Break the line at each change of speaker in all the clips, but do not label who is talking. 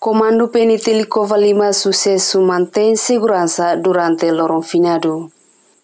Comando PNT Valima sucesso mantém segurança durante lorong finado.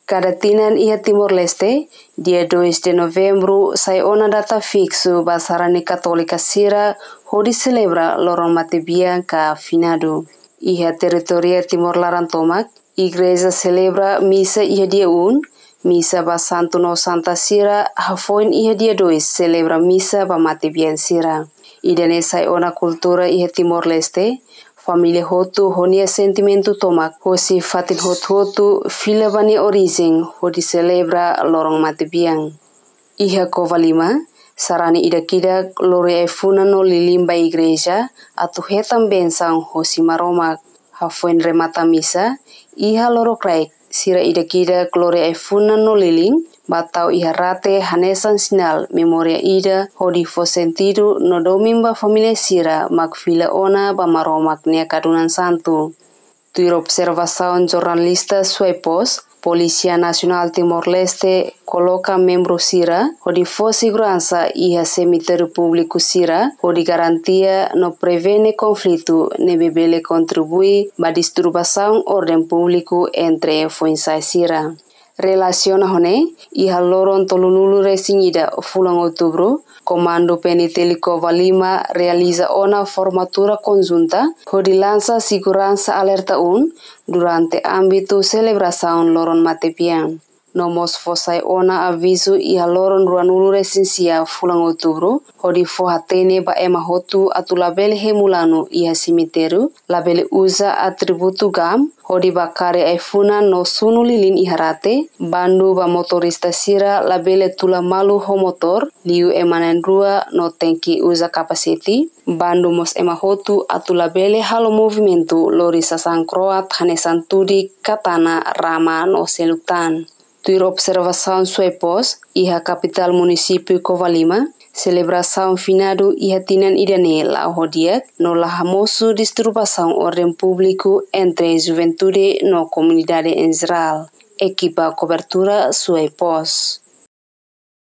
Cada tinan ia Timor-Leste, dia 2 de novembro, sai ona data fixo basarani Katolika Sira, hodi celebra lorong matebian ka finado. Ia teritoria Timor Larantomak, igreja celebra misa ia dia un, misa ba Santo no Santa Sira, hafoin ia dia 2 celebra misa ba matebian Sira. Idanesa ona cultura e Timor-Leste, família Hotu honia sentimento tomak. Hosi fatin hot Hotu fila bani origem hodi celebra lorong mate biang. Iha kovalima, sarani ida kida lore efuna no lilimba igreja atu hetam bensang hosi maromak. Hafuen remata misa iha loro kraik sira ida kida glore efuna no liling batau iharate hanesan sinal memoria ida hodi fo sentido no domimba familia sira mak fila ona ba maromak nia kadunan santu. Tuir observação jornalista Suepos, Polícia Nacional Timor-Leste coloca membro Sira, hodi fo segurança iha cemitério público Sira, hodi garantia no prevene conflito ne bebele contribui ba disturbação ordem público entre Fuensai Sira. Relaciona hone, iha loron tolunulu resinida fulang outubro, Comando Valima realiza ona formatura conjunta hodi lança segurança alerta un. Durante âmbito celebração loron matepian. Nomos fosai ona aviso iha loron ruanulu resensia fulang outubro, hodi fo hatene ba ema hotu atu labele hemulano iha cemiteru, labele usa atributu gam, hodi bakare aifuna no sunu lilin iharate, bandu ba motorista sira labele tula malu ho motor, liu emanan rua no tenki usa kapasiti, bandu mos ema hotu atu labele halo movimento lori sasang kroat hanesan tudi katana rama no seluktan. Tuir observação Suepos, iha capital município Covalima, celebração finado iha tinan idane la hodiak no la hamosu distribuição ordem público entre juventude no comunidade em geral. Equipa cobertura Suepos.